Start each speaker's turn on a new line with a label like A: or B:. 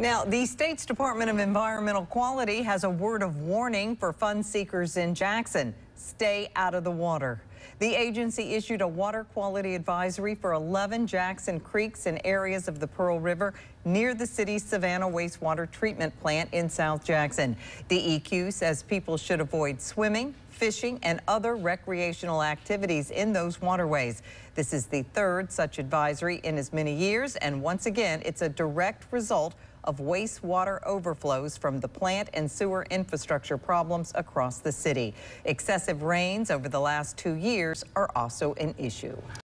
A: Now, the state's Department of Environmental Quality has a word of warning for fun seekers in Jackson. Stay out of the water. The agency issued a water quality advisory for 11 Jackson creeks and areas of the Pearl River near the city's Savanna wastewater treatment plant in South Jackson. DEQ says people should avoid swimming, fishing, and other recreational activities in those waterways. This is the third such advisory in as many years, and once again, it's a direct result of wastewater overflows from the plant and sewer infrastructure problems across the city. Excessive rains over the last two years are also an issue.